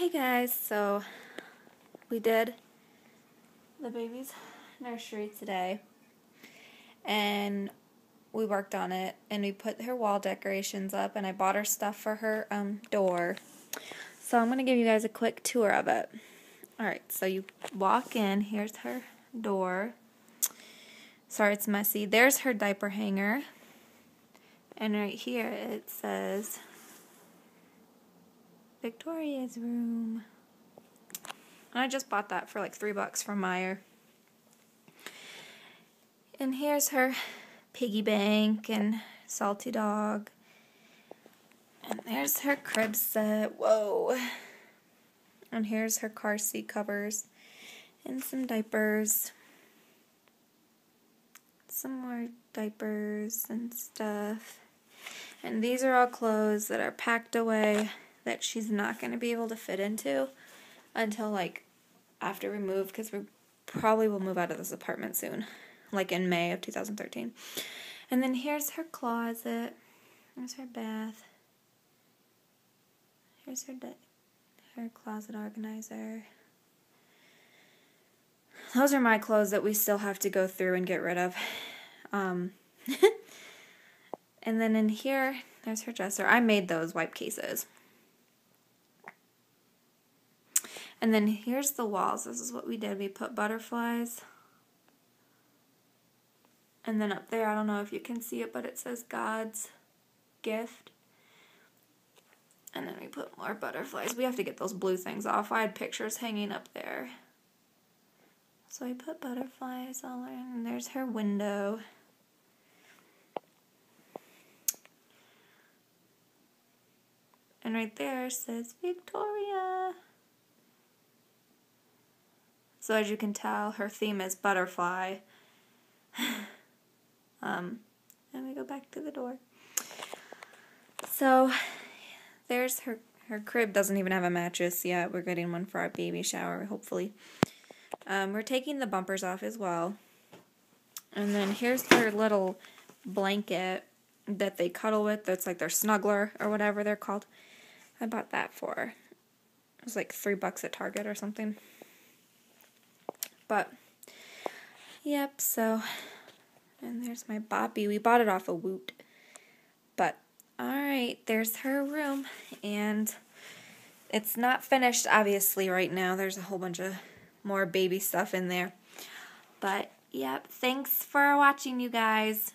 Hey guys, so we did the baby's nursery today and we worked on it and we put her wall decorations up and I bought her stuff for her um, door. So I'm going to give you guys a quick tour of it. Alright, so you walk in, here's her door. Sorry it's messy. There's her diaper hanger. And right here it says Victoria's room. And I just bought that for like three bucks from Meijer. And here's her piggy bank and salty dog. And there's her crib set. Whoa. And here's her car seat covers and some diapers. Some more diapers and stuff. And these are all clothes that are packed away that she's not going to be able to fit into until like after we move because we probably will move out of this apartment soon, like in May of 2013. And then here's her closet. Here's her bath. Here's her de- her closet organizer. Those are my clothes that we still have to go through and get rid of. Um, and then in here, there's her dresser. I made those wipe cases. And then here's the walls. This is what we did. We put butterflies. And then up there, I don't know if you can see it, but it says God's gift. And then we put more butterflies. We have to get those blue things off. I had pictures hanging up there. So I put butterflies all around. And there's her window. And right there says Victoria. So as you can tell, her theme is butterfly. um, and we go back to the door. So there's her her crib doesn't even have a mattress yet. We're getting one for our baby shower, hopefully. Um, we're taking the bumpers off as well. And then here's her little blanket that they cuddle with. That's like their snuggler or whatever they're called. I bought that for. It was like three bucks at Target or something. But, yep, so, and there's my Boppy. We bought it off a of Woot. But, alright, there's her room. And it's not finished, obviously, right now. There's a whole bunch of more baby stuff in there. But, yep, thanks for watching, you guys.